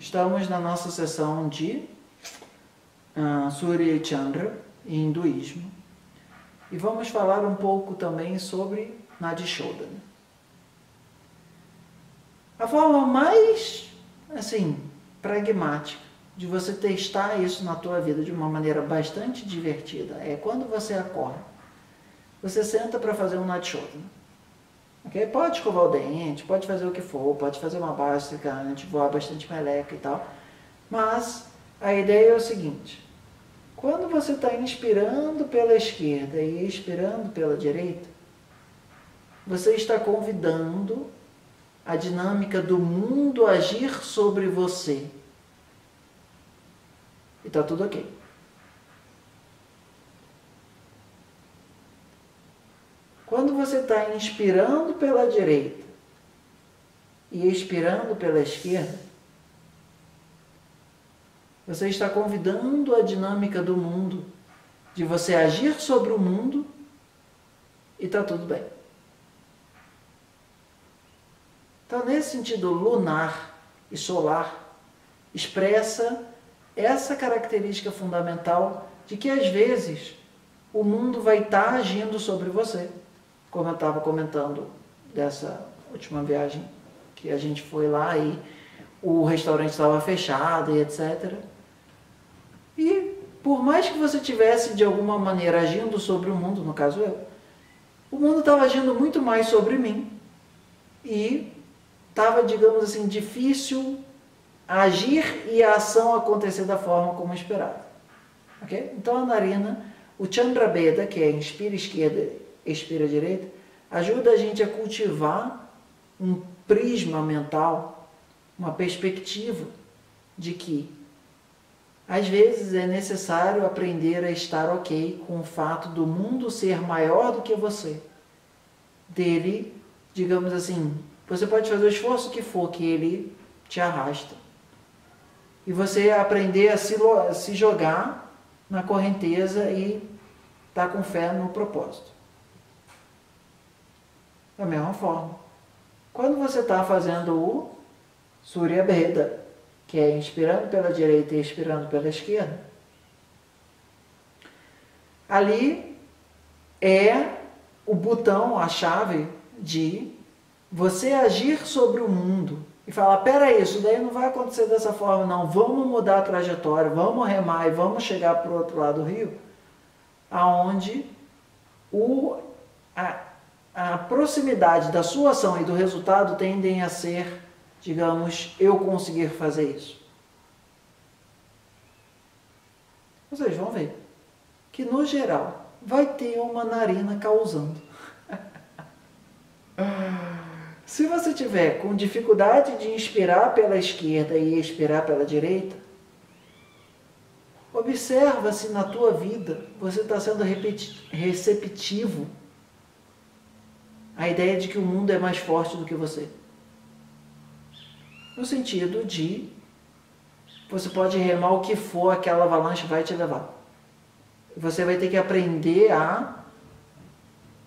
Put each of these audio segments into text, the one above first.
Estamos na nossa sessão de uh, Surya Chandra hinduísmo e vamos falar um pouco também sobre Nadishodana. A forma mais, assim, pragmática de você testar isso na tua vida de uma maneira bastante divertida é quando você acorda, você senta para fazer um Nadishodana. Okay? Pode escovar o dente, pode fazer o que for, pode fazer uma básica antes, voar bastante meleca e tal. Mas a ideia é o seguinte: quando você está inspirando pela esquerda e expirando pela direita, você está convidando a dinâmica do mundo agir sobre você. E está tudo ok. Quando você está inspirando pela direita e expirando pela esquerda, você está convidando a dinâmica do mundo de você agir sobre o mundo e está tudo bem. Então, nesse sentido lunar e solar, expressa essa característica fundamental de que às vezes o mundo vai estar tá agindo sobre você como eu estava comentando dessa última viagem que a gente foi lá e o restaurante estava fechado e etc. E por mais que você tivesse de alguma maneira agindo sobre o mundo, no caso eu, o mundo estava agindo muito mais sobre mim e estava, digamos assim, difícil agir e a ação acontecer da forma como esperado. Okay? Então a narina, o Chandra Beda, que é inspira esquerda expira direita, ajuda a gente a cultivar um prisma mental, uma perspectiva de que às vezes é necessário aprender a estar ok com o fato do mundo ser maior do que você. Dele, digamos assim, você pode fazer o esforço que for que ele te arrasta. E você aprender a se, se jogar na correnteza e estar tá com fé no propósito. Da mesma forma. Quando você está fazendo o Surya Bheda, que é inspirando pela direita e expirando pela esquerda, ali é o botão, a chave de você agir sobre o mundo e falar, peraí, isso daí não vai acontecer dessa forma, não. Vamos mudar a trajetória, vamos remar e vamos chegar para o outro lado do rio, aonde o, a, a proximidade da sua ação e do resultado tendem a ser, digamos, eu conseguir fazer isso. Vocês vão ver que, no geral, vai ter uma narina causando. Se você tiver com dificuldade de inspirar pela esquerda e expirar pela direita, observa se na tua vida você está sendo receptivo a ideia de que o mundo é mais forte do que você. No sentido de você pode remar o que for, aquela avalanche vai te levar. Você vai ter que aprender a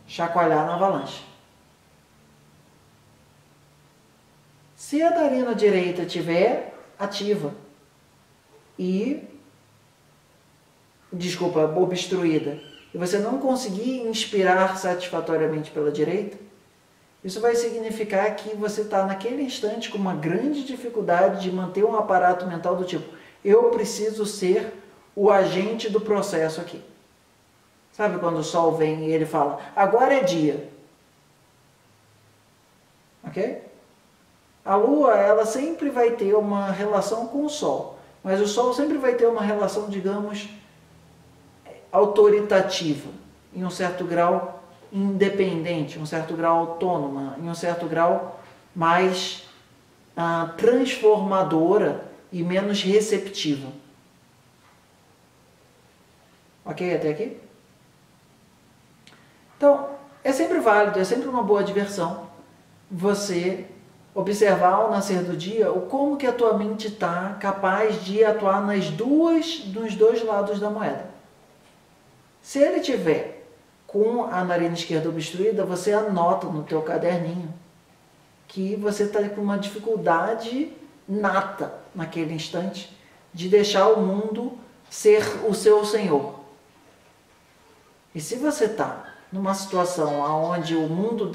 chacoalhar na avalanche. Se a narina direita estiver ativa e desculpa, obstruída, e você não conseguir inspirar satisfatoriamente pela direita, isso vai significar que você está naquele instante com uma grande dificuldade de manter um aparato mental do tipo: eu preciso ser o agente do processo aqui. Sabe quando o sol vem e ele fala: agora é dia. Ok? A lua, ela sempre vai ter uma relação com o sol, mas o sol sempre vai ter uma relação, digamos, autoritativa, em um certo grau independente, em um certo grau autônoma, em um certo grau mais ah, transformadora e menos receptiva. Ok até aqui? Então, é sempre válido, é sempre uma boa diversão você observar ao nascer do dia o como que a tua mente está capaz de atuar nas duas, nos dois lados da moeda. Se ele tiver com a narina esquerda obstruída, você anota no teu caderninho que você está com uma dificuldade nata naquele instante de deixar o mundo ser o seu senhor. E se você está numa situação onde o mundo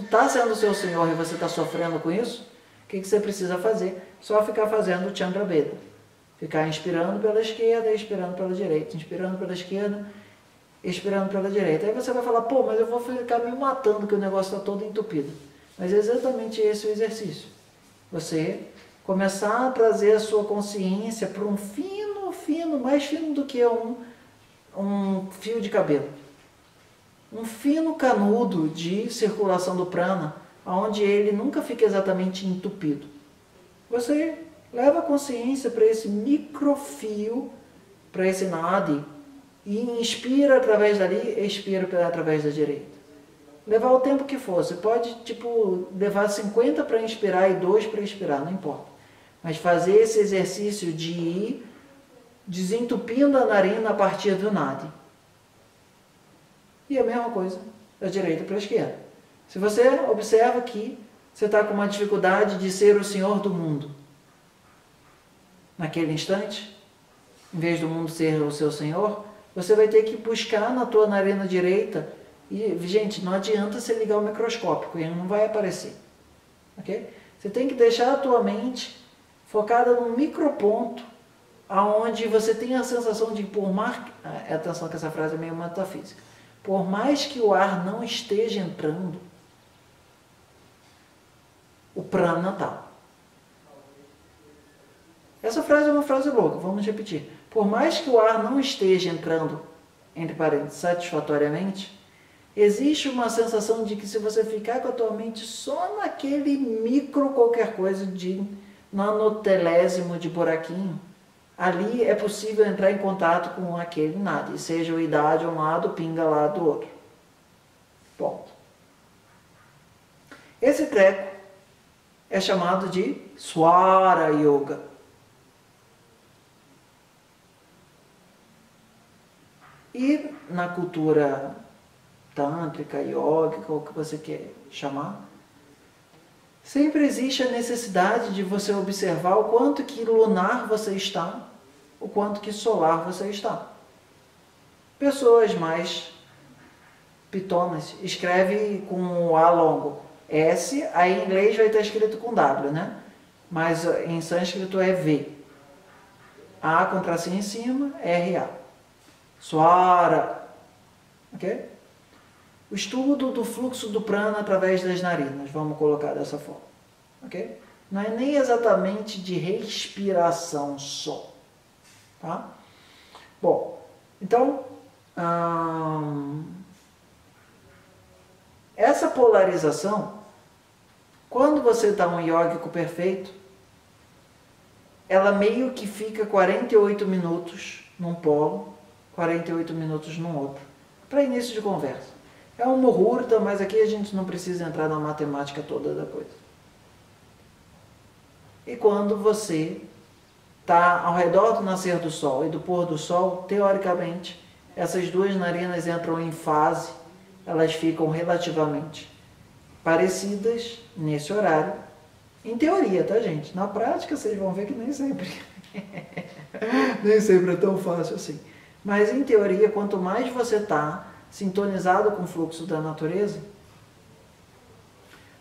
está sendo o seu senhor e você está sofrendo com isso, o que, que você precisa fazer? Só ficar fazendo o Chandra Veda. Ficar inspirando pela esquerda expirando pela direita, inspirando pela esquerda expirando pela direita. Aí você vai falar, pô, mas eu vou ficar me matando que o negócio está todo entupido. Mas é exatamente esse o exercício. Você começar a trazer a sua consciência para um fino, fino, mais fino do que um, um fio de cabelo. Um fino canudo de circulação do prana, onde ele nunca fica exatamente entupido. Você leva a consciência para esse microfio, para esse nadi, e inspira através dali, expira através da direita. Levar o tempo que for. Você pode, tipo, levar 50 para inspirar e 2 para expirar, não importa. Mas fazer esse exercício de ir desentupindo a narina a partir do nadi. E a mesma coisa da direita para a esquerda. Se você observa que você está com uma dificuldade de ser o senhor do mundo, naquele instante, em vez do mundo ser o seu senhor, você vai ter que buscar na tua narina direita. E, gente, não adianta você ligar o microscópio, ele não vai aparecer. Ok? Você tem que deixar a tua mente focada num microponto, aonde você tem a sensação de, por mais... Ah, atenção que essa frase é meio metafísica. Por mais que o ar não esteja entrando, o prana está. Essa frase é uma frase louca, vamos repetir. Por mais que o ar não esteja entrando, entre parênteses, satisfatoriamente, existe uma sensação de que se você ficar com a tua mente só naquele micro qualquer coisa de nanotelésimo de buraquinho, ali é possível entrar em contato com aquele nada, e seja o idade um lado, pinga lá do outro. Ponto. Esse treco é chamado de Swara Yoga. E na cultura tântrica, yógica, ou o que você quer chamar, sempre existe a necessidade de você observar o quanto que lunar você está, o quanto que solar você está. Pessoas mais pitonas escreve com o A longo. S, aí em inglês vai estar escrito com W, né? Mas em sânscrito é V. A com tracinho em cima, R, A. Swara. Ok? O estudo do fluxo do prana através das narinas, vamos colocar dessa forma. Ok? Não é nem exatamente de respiração só. Tá? Bom, então, hum, essa polarização, quando você está um yógico perfeito, ela meio que fica 48 minutos num polo 48 minutos no outro, para início de conversa. É um muhurta, mas aqui a gente não precisa entrar na matemática toda da coisa. E quando você está ao redor do nascer do sol e do pôr do sol, teoricamente, essas duas narinas entram em fase, elas ficam relativamente parecidas nesse horário. Em teoria, tá, gente? Na prática, vocês vão ver que nem sempre. nem sempre é tão fácil assim. Mas, em teoria, quanto mais você está sintonizado com o fluxo da natureza,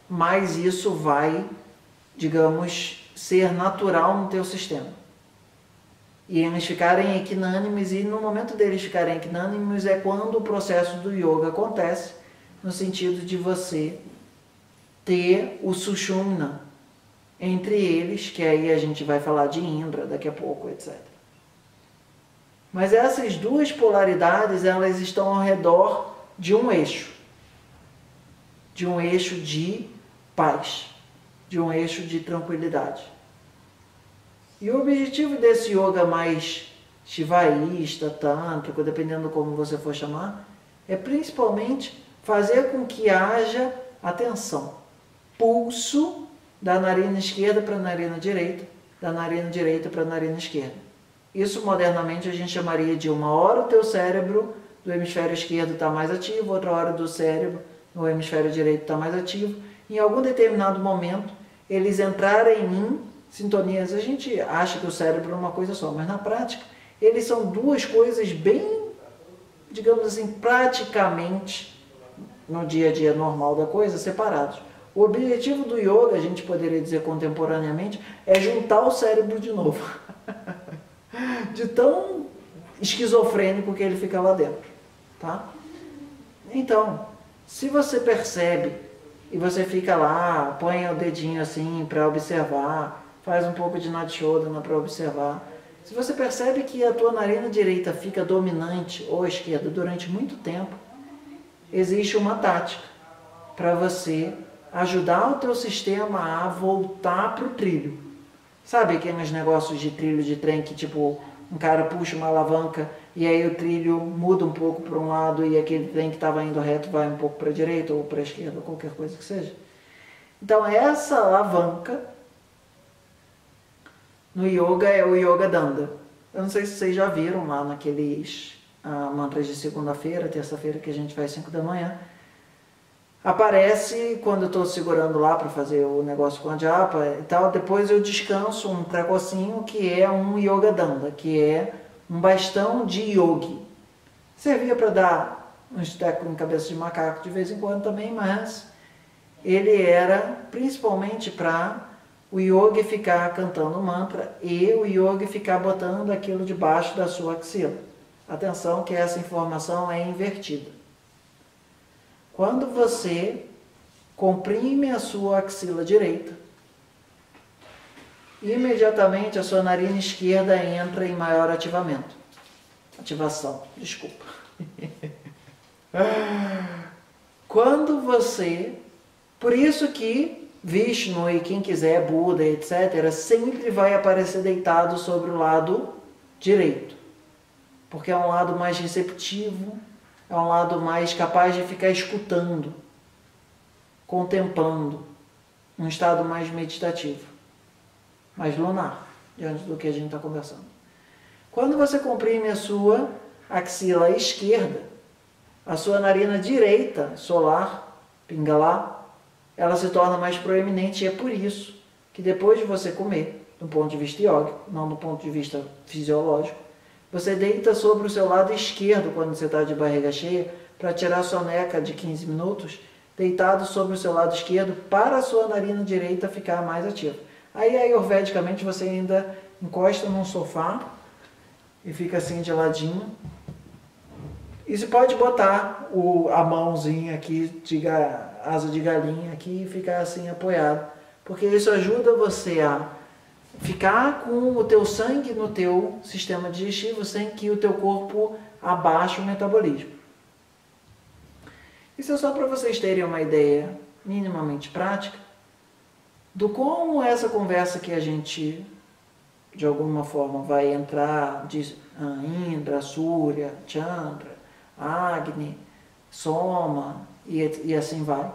mais isso vai, digamos, ser natural no teu sistema. E eles ficarem equinânimes, e no momento deles ficarem equinânimes é quando o processo do yoga acontece, no sentido de você ter o sushumna entre eles, que aí a gente vai falar de Indra daqui a pouco, etc. Mas essas duas polaridades, elas estão ao redor de um eixo. De um eixo de paz, de um eixo de tranquilidade. E o objetivo desse yoga mais shivaísta, tântrico, dependendo como você for chamar, é principalmente fazer com que haja atenção, pulso da narina esquerda para a narina direita, da narina direita para a narina esquerda. Isso modernamente a gente chamaria de uma hora o teu cérebro do hemisfério esquerdo está mais ativo, outra hora do cérebro no hemisfério direito está mais ativo. Em algum determinado momento, eles entrarem em sintonias. A gente acha que o cérebro é uma coisa só, mas na prática eles são duas coisas bem, digamos assim, praticamente no dia a dia normal da coisa, separados. O objetivo do yoga, a gente poderia dizer contemporaneamente, é juntar o cérebro de novo. De tão esquizofrênico que ele fica lá dentro, tá? Então, se você percebe e você fica lá, põe o dedinho assim para observar, faz um pouco de Nadshodana para observar. Se você percebe que a tua narina direita fica dominante ou esquerda durante muito tempo, existe uma tática para você ajudar o teu sistema a voltar para o trilho. Sabe aqueles negócios de trilho de trem que tipo um cara puxa uma alavanca e aí o trilho muda um pouco para um lado e aquele trem que estava indo reto vai um pouco para a direita ou para a esquerda, ou qualquer coisa que seja. Então essa alavanca no yoga é o Yoga Danda. Eu não sei se vocês já viram lá naqueles uh, mantras de segunda-feira, terça-feira que a gente faz 5 da manhã. Aparece quando eu estou segurando lá para fazer o negócio com a japa e tal. Depois eu descanso um precocinho que é um Yoga Danda, que é um bastão de yogi. Servia para dar um esteco em cabeça de macaco de vez em quando também, mas ele era principalmente para o yogi ficar cantando mantra e o yogi ficar botando aquilo debaixo da sua axila. Atenção que essa informação é invertida. Quando você comprime a sua axila direita, imediatamente a sua narina esquerda entra em maior ativamento. Ativação, desculpa. Quando você. Por isso que Vishnu e quem quiser, Buda, etc., sempre vai aparecer deitado sobre o lado direito. Porque é um lado mais receptivo, é um lado mais capaz de ficar escutando, contemplando, um estado mais meditativo, mais lunar, diante do que a gente está conversando. Quando você comprime a sua axila esquerda, a sua narina direita, solar, pingalá, ela se torna mais proeminente e é por isso que depois de você comer, do ponto de vista yógico, não do ponto de vista fisiológico, você deita sobre o seu lado esquerdo quando você está de barriga cheia para tirar sua neca de 15 minutos, deitado sobre o seu lado esquerdo para a sua narina direita ficar mais ativa. Aí, ayurvedicamente, você ainda encosta num sofá e fica assim de ladinho. E você pode botar o, a mãozinha aqui de asa de galinha aqui e ficar assim apoiado, porque isso ajuda você a ficar com o teu sangue no teu sistema digestivo sem que o teu corpo abaixe o metabolismo. Isso é só para vocês terem uma ideia minimamente prática do como essa conversa que a gente de alguma forma vai entrar de Indra, Surya, Chandra, Agni, Soma, e, e assim vai.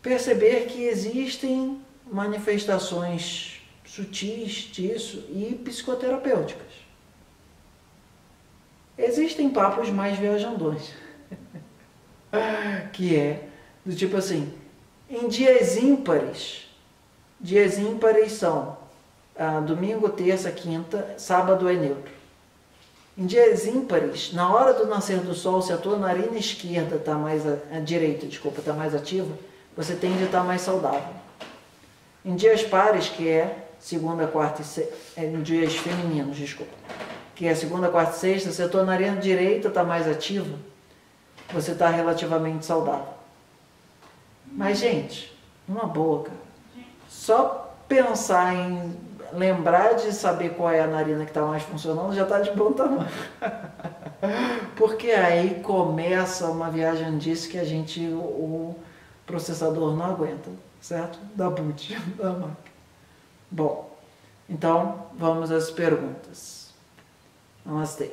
Perceber que existem manifestações sutis disso e psicoterapêuticas. Existem papos mais viajandões, que é do tipo assim, em dias ímpares, dias ímpares são ah, domingo, terça, quinta, sábado é neutro. Em dias ímpares, na hora do nascer do sol, se a tua narina esquerda está mais a, a direita, desculpa, está mais ativa, você tende a estar tá mais saudável. Em dias pares, que é segunda, quarta e sexta, é, em dias femininos, desculpa, que é segunda, quarta e sexta, se a tua narina direita está mais ativa, você está relativamente saudável. Mas, gente, uma boa, cara. Só pensar em lembrar de saber qual é a narina que está mais funcionando já está de bom tamanho. Porque aí começa uma viagem disso que a gente, o, processador não aguenta, certo? Da boot, da máquina. Bom, então vamos às perguntas. Namastê.